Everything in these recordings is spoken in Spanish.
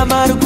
amar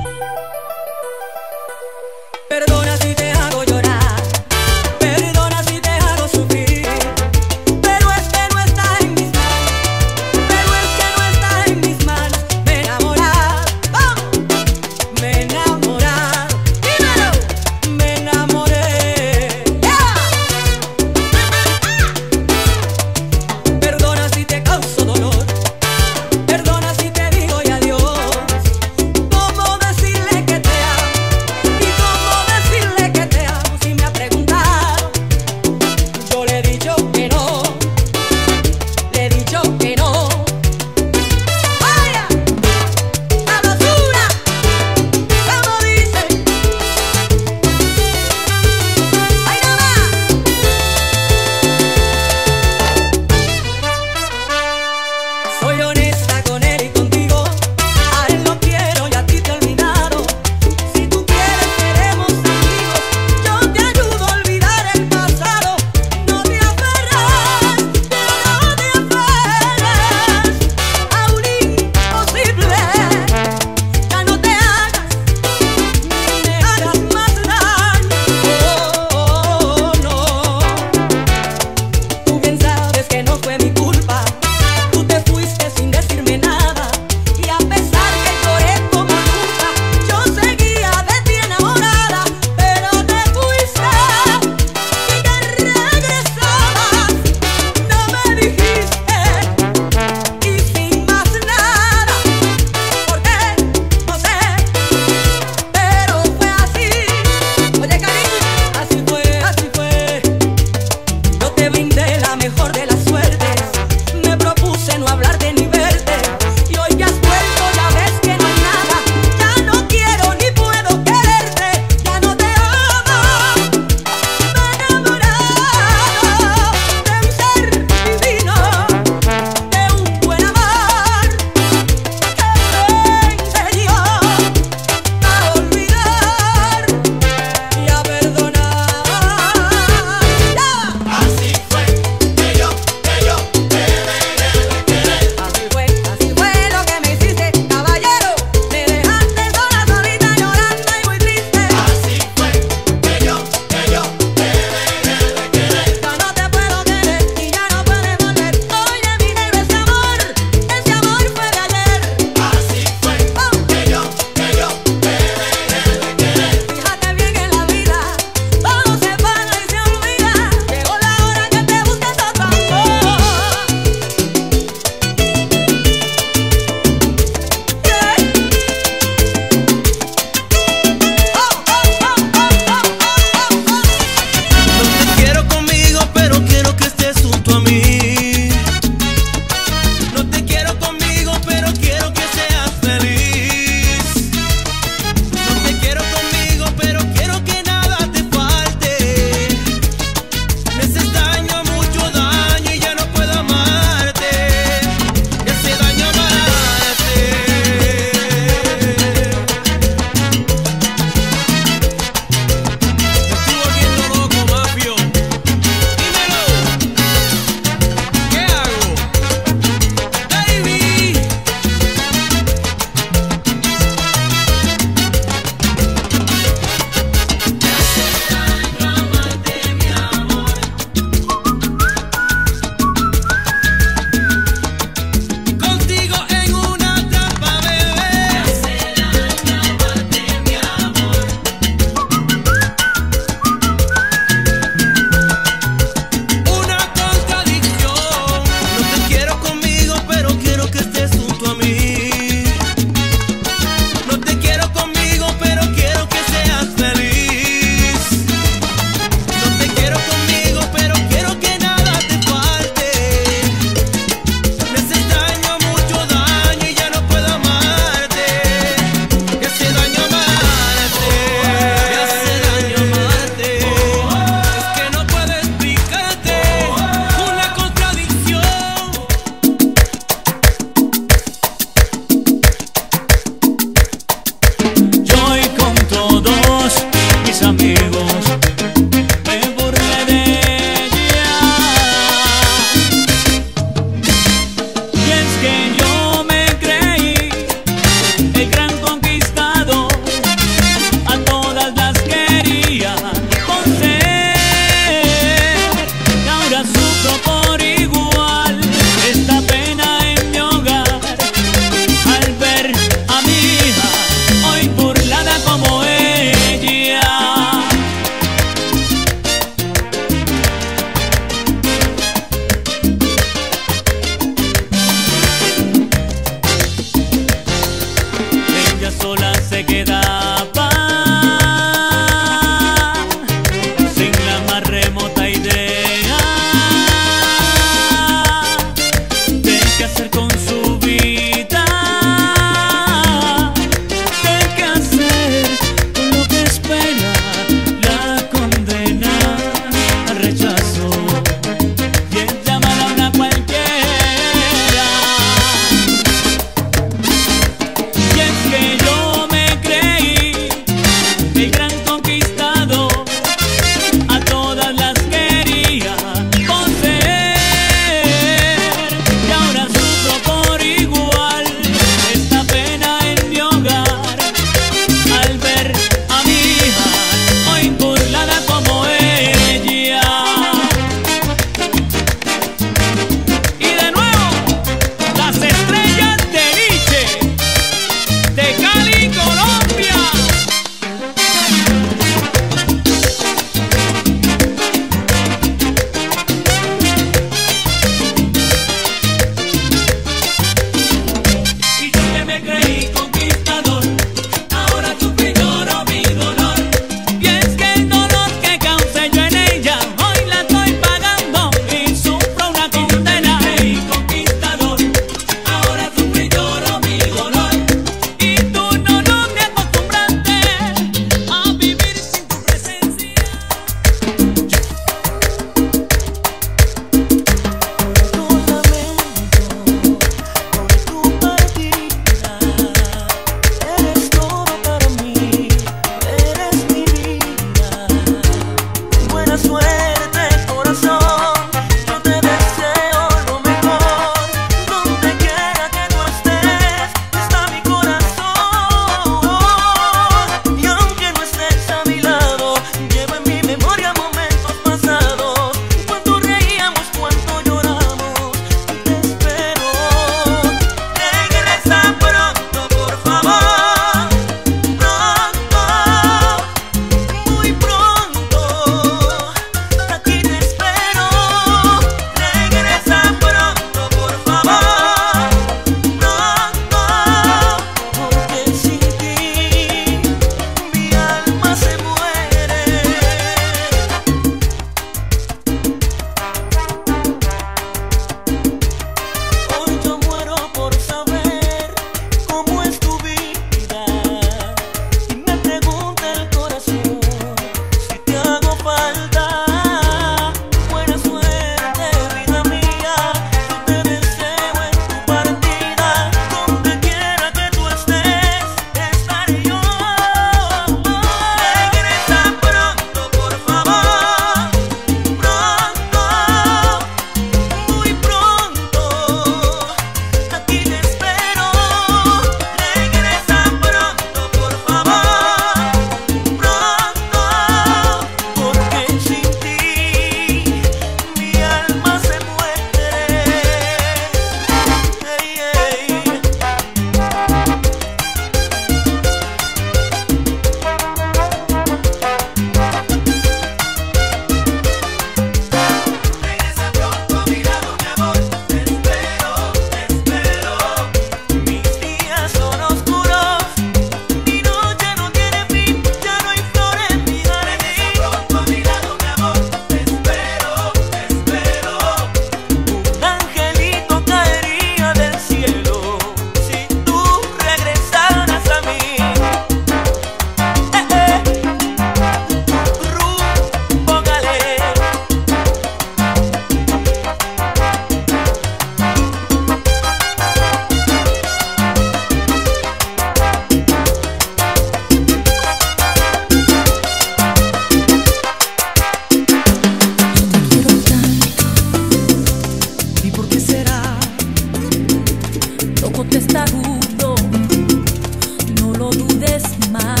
más,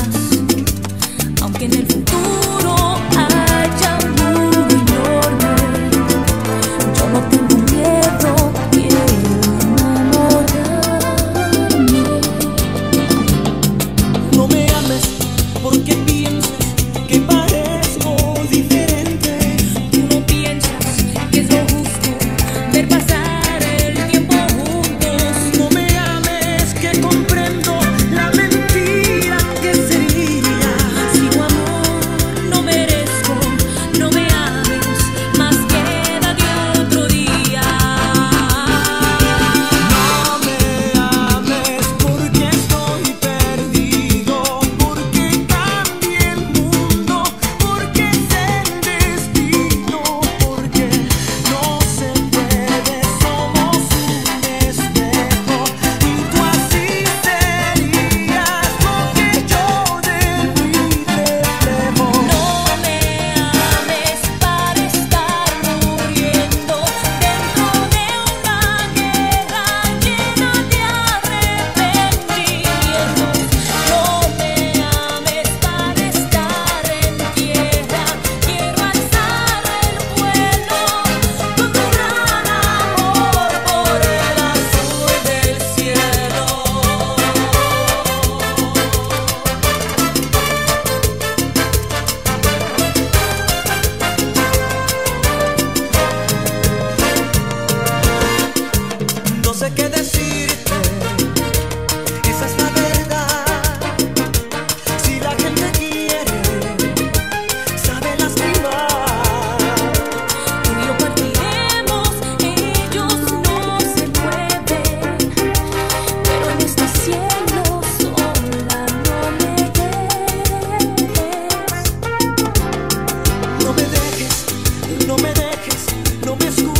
aunque en el futuro... promesco